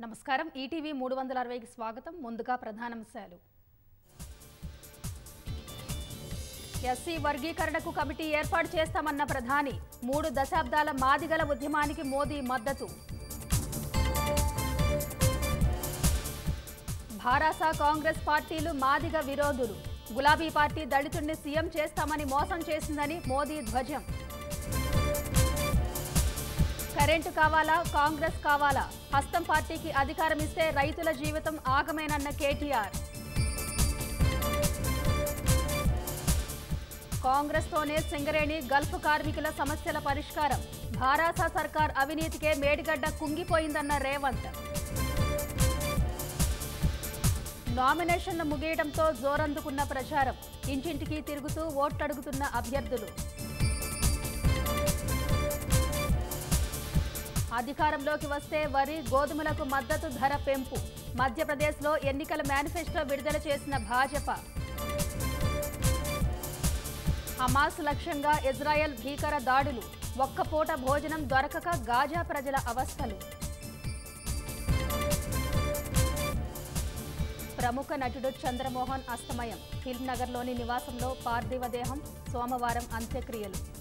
నమస్కారం. ఈటీవీ మూడు వందల అరవైకి స్వాగతం. ముందుగా ప్రధానాంశాలు. ఎస్సీ వర్గీకరణకు కమిటీ ఏర్పాటు చేస్తామన్న ప్రధాని. మూడు దశాబ్దాల మాదిగల ఉద్యమానికి మోదీ మద్దతు. భారాస కాంగ్రెస్ పార్టీలు మాదిగ విరోధులు. గులాబీ పార్టీ దళితుడిని సీఎం చేస్తామని మోసం చేసిందని మోదీ ధ్వజం. కరెంటు కావాలా? కాంగ్రెస్ కావాలా? హస్తం పార్టీకి అధికారం ఇస్తే రైతుల జీవితం ఆగమేనన్న కేటీఆర్. కాంగ్రెస్తోనే సింగరేణి గల్ఫ్ కార్మికుల సమస్యల పరిష్కారం. భారాస సర్కార్ అవినీతికే మేడిగడ్డ కుంగిపోయిందన్న రేవంత్. నామినేషన్లు ముగియడంతో జోరందుకున్న ప్రచారం. ఇంటింటికి తిరుగుతూ ఓట్లడుగుతున్న అభ్యర్థులు. అధికారంలోకి వస్తే వరి గోధుమలకు మద్దతు ధర పెంపు. మధ్యప్రదేశ్లో ఎన్నికల మేనిఫెస్టో విడుదల చేసిన భాజపా. హమాస్ లక్ష్యంగా ఇజ్రాయెల్ భీకర దాడులు. ఒక్కపూట భోజనం దొరకక గాజా ప్రజల అవస్థలు. ప్రముఖ నటుడు చంద్రమోహన్ అస్తమయం. ఫిల్మ్ నగర్లోని నివాసంలో పార్థివ దేహం సోమవారం అంత్యక్రియలు.